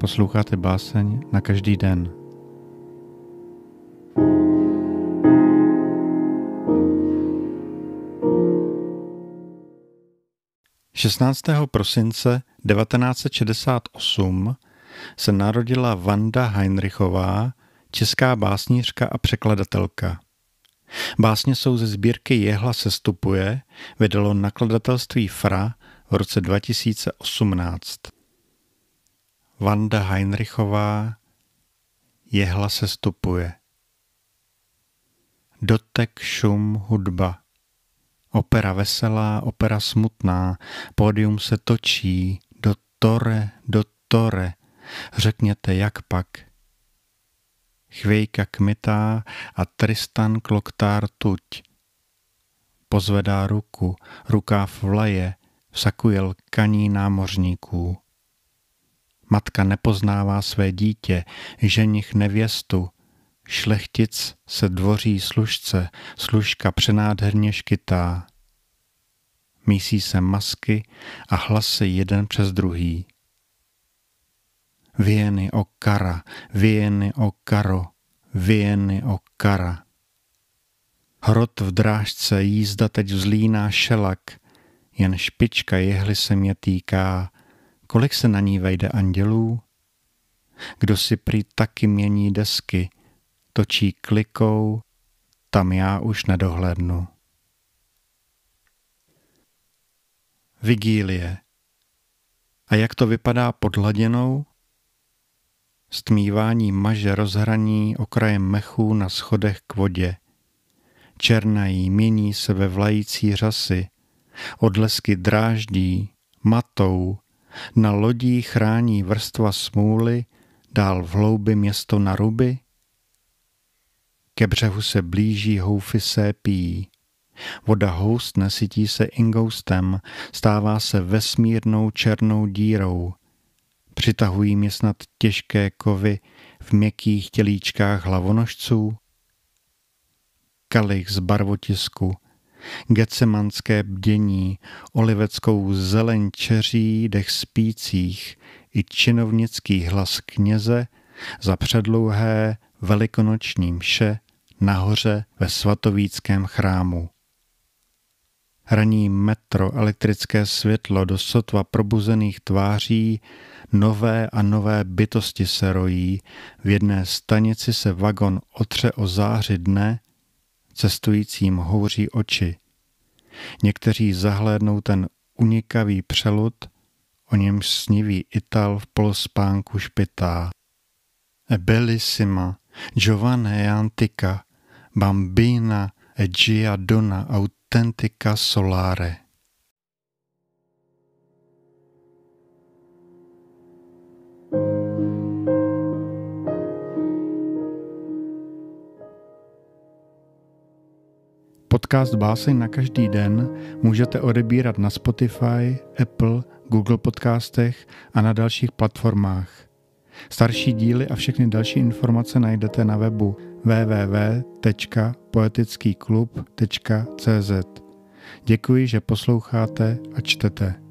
Posloucháte báseň na každý den. Šestnáctého prosince 1968 se narodila Vanda Heinrichová, česká básnířka a překladatelka. Básně jsou ze sbírky Jehla sestupuje, vydalo nakladatelství Fra v roce 2018. Vanda Heinrichová Jehla sestupuje. Dotek, šum, hudba. Opera veselá, opera smutná, pódium se točí, do tore, do tore. Řekněte, jak pak – chvějka kmitá a Tristan kloktár tuď. Pozvedá ruku, rukáv vlaje, vsakuje kaní námořníků. Matka nepoznává své dítě, ženich nevěstu, šlechtic se dvoří služce, služka přenádherně škytá. Mísí se masky a hlasy jeden přes druhý. Vieni o kara, vieni o karo, vieni o kara. Hrot v drážce, jízda teď vzlíná šelak, jen špička jehly se mě týká, kolik se na ní vejde andělů? Kdo si prý taky mění desky, točí klikou, tam já už nedohlednu. Vigílie. A jak to vypadá pod hladinou? Stmívání maže rozhraní okrajem mechu na schodech k vodě. Černají mění se ve vlající řasy, odlesky dráždí, matou, na lodí chrání vrstva smůly, dál v hloubi město na ruby. Ke břehu se blíží houfy sépí. Voda houst nesytí se ingoustem, stává se vesmírnou černou dírou, Přitahují mě snad těžké kovy v měkkých tělíčkách hlavonožců? Kalich z barvotisku, gecemanské bdění, oliveckou zeleň čeří dech spících i činovnický hlas kněze za předlouhé velikonoční mše nahoře ve svatovíckém chrámu. Hraní metro, elektrické světlo do sotva probuzených tváří Nové a nové bytosti se rojí, v jedné stanici se vagon otře o záři dne, cestujícím houří oči. Někteří zahlédnou ten unikavý přelud, o němž snivý Ital v polospánku špitá. E bellissima, giovane antica, bambina e gia donna autentica solare. Podcast Báseň na každý den můžete odebírat na Spotify, Apple, Google podcastech a na dalších platformách. Starší díly a všechny další informace najdete na webu www.poetickyklub.cz. Děkuji, že posloucháte a čtete.